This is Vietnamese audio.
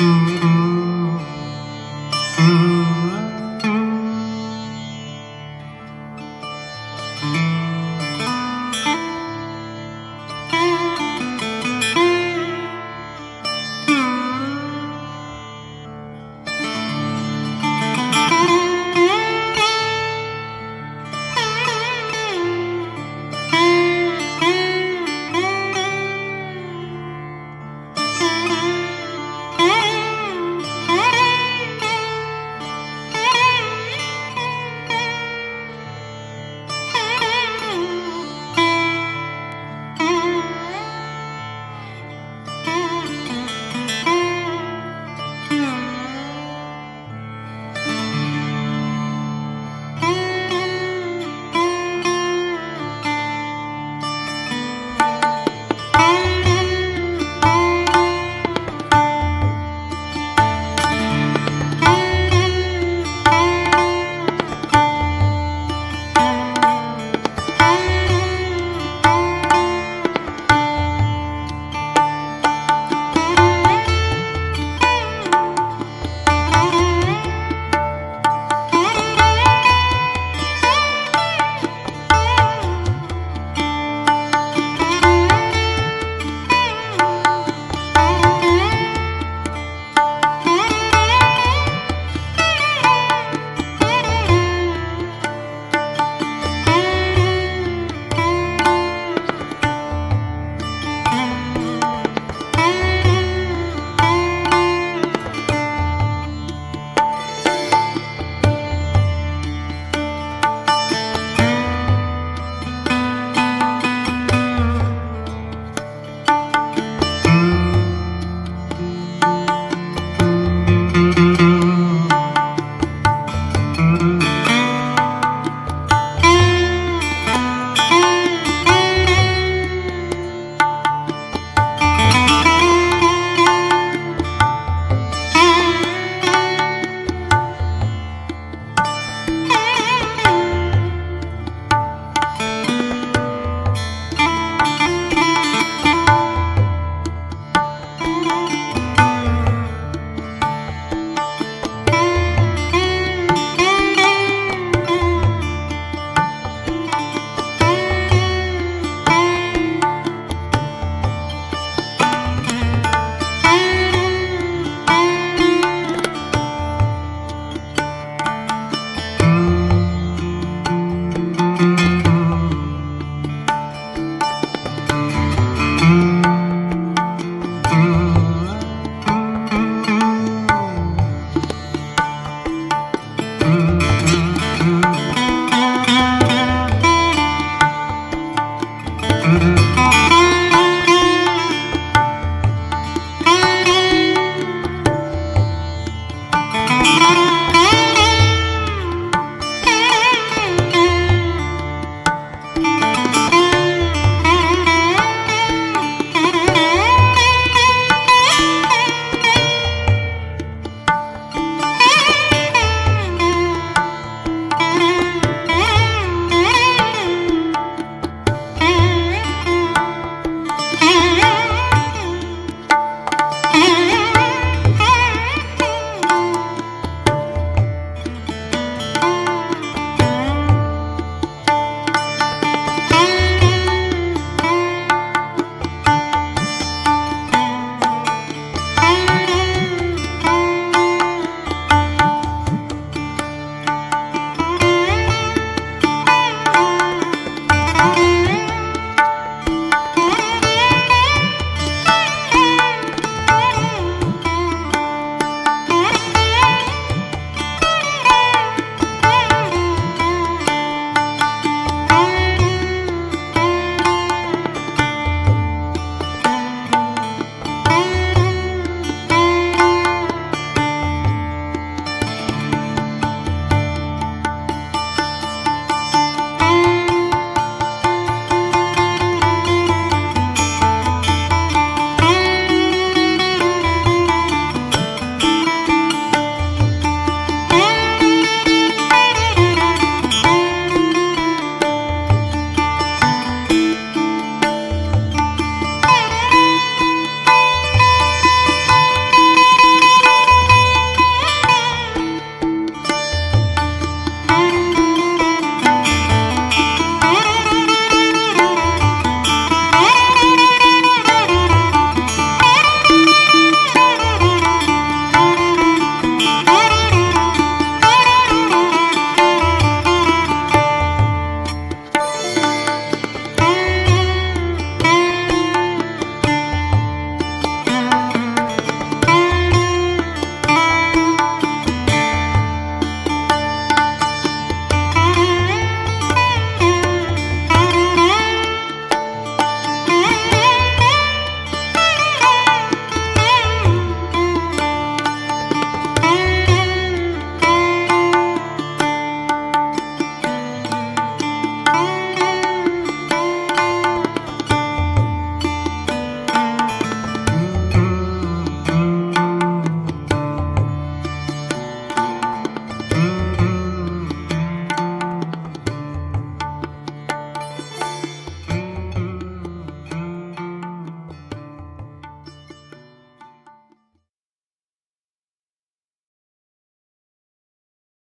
Música